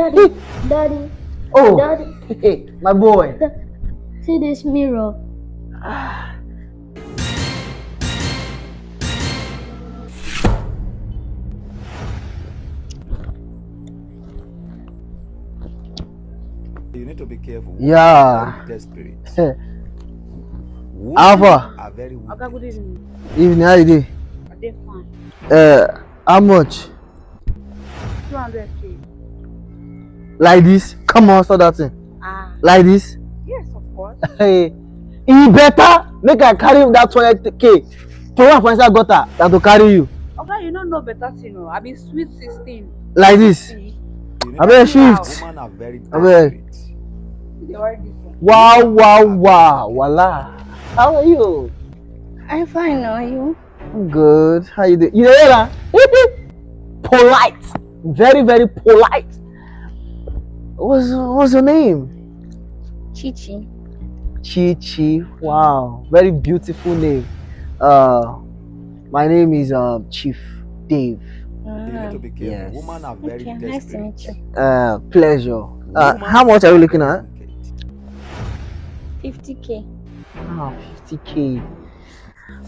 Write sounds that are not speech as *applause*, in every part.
Daddy, daddy, Oh, daddy, hey, *laughs* my boy. see this mirror. You need to be careful. Yeah. Hey, *laughs* Women Alpha. are very weak. Oga, good evening. evening, how you doing? Uh, how much? 200k. Like this? Come on, start that thing. Ah, Like this? yes, of course. Hey, e better make I carry that 20k to one for inside gutter than to carry you Oga, you don't know better thing, oh. I be sweet 16. like this. Be- shift. Abeg. Wow, wow, wow, voila. How are you? I'm fine, are you? I'm good. How you doing? You know that? *laughs* polite, very, very polite. What's what's your name? Chichi. Chi Chi. Wow, very beautiful name. Uh, my name is uh, Chief Dave. You need to be careful. Yes. Women are very Okay, nice to meet you. Uh, pleasure. Uh, how much are you looking at? 50k. Ah, 50k.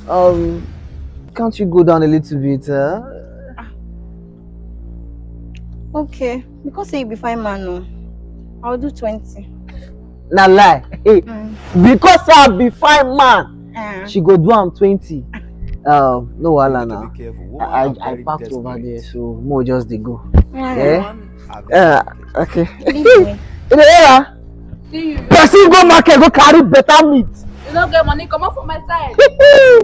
Um, can't you go down a little bit? Uh? Okay, because say you be fine man, no. I'll do 20. Na lie. Hey, Mm. because I be fine man, Uh, she go do am 20. Um, no wahala now. Women I, I, I parked over there, so more just dey go. yeah. Eh? Women are very Uh, okay. You. person go market go carry better meat. You don't get money, come up from my side.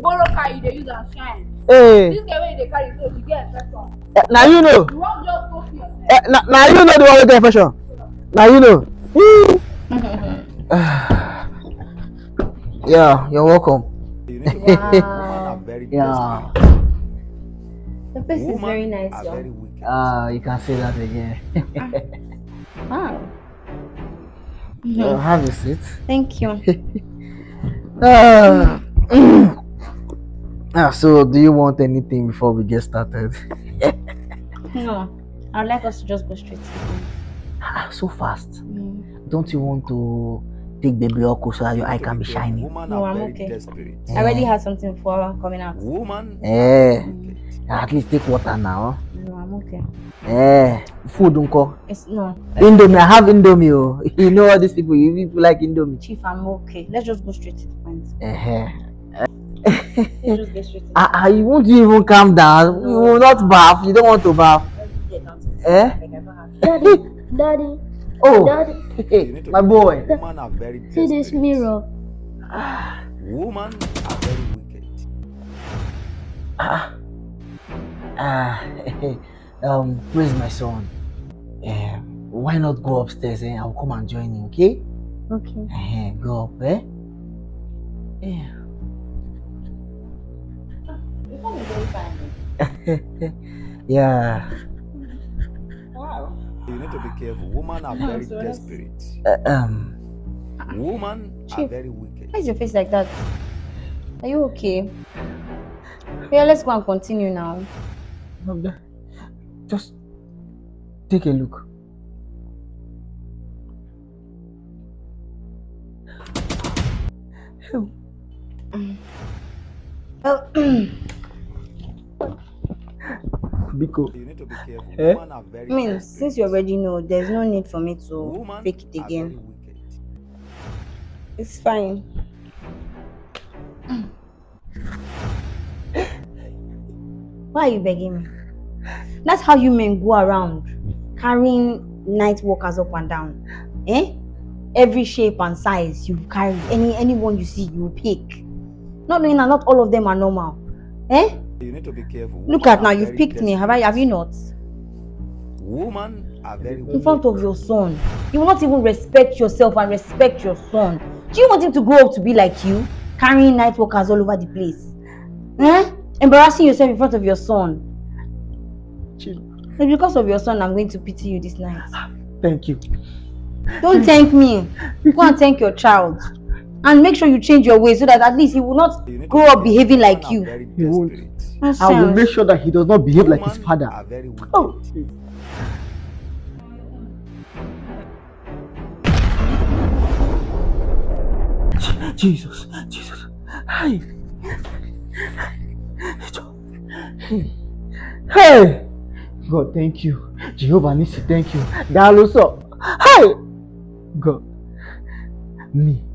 Borrow car, you dey use and shine. hey, This guy wey you dey carry, so you get infection. eh, na you know. You won't just go for yourself. Eh, na, na you know the one wey get infection. Na you know. *sighs* yeah, you're welcome. You need to be careful. Women Wow. *laughs* Yeah. The place is very nice, yo. Ah, you can say that again. *laughs* Wow. *laughs* Uh, have a seat. Thank you. Ah. *clears throat* ah, so do you want anything before we get started? No, I'd like us to just go straight to the point. Ah, so fast. Mm. Don't you want to take baby Oko so that your You eye can be shining? No, I'm okay. desperate. I already had something for coming out. Women Eh, wicked. at least take water now. No, I'm okay. Eh, food unko. It's no, Indomie, I have Indomie. Oh. *laughs* You know all these people, you people like Indomie. Chief, I'm okay. Let's just go straight to the point. Eh, Let's just get straight to the *laughs* ah, ah, you won't you even calm down? You will not bath. You don't want to bath. Let's get down to the Eh? Like, I don't have *laughs* Daddy, daddy, Oh, daddy, *laughs* hey, my boy. careful. Women are very see this desperate. mirror. Women are very wicked. Ah, ah, *laughs* um, where's my son? Um, why not go upstairs and I'll come and join you, okay? Okay. Eh, go up, eh? Yeah. You come very fine. yeah. Wow. You need to be careful. Women are *laughs* very So desperate. Uh, um, Women are very wicked. Why is your face like that? Are you okay? Yeah, let's go and continue now. just take a look. Well, *clears throat* Biko. You need to be careful. Eh? Women are very I mean, desperate. since you already know, there's no need for me to Women fake it again. It's fine. *coughs* Why are you begging me? That's how you men go around carrying night walkers up and down. Eh? Every shape and size you carry, any anyone you see, you pick. Not knowing that not all of them are normal. Eh? You need to be careful. Look at now, you've very picked me, have I have you not? Women are very In front of your son. You will not even respect yourself and respect your son. Do you want him to grow up to be like you? Carrying night walkers all over the place. Eh? Embarrassing yourself in front of your son. Chill. It's because of your son I'm going to pity you this night. Thank you. Don't thank me. *laughs* Go and thank your child and make sure you change your way so that at least he will not grow up behaving like you. He won't. I will make sure that he does not behave like his father. Oh. Jesus, Jesus. Hi. Hey. Hey. God, thank you. Jehovah Nisi, thank you. Daluso. Hi. God. Me.